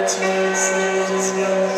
righteousness, yes.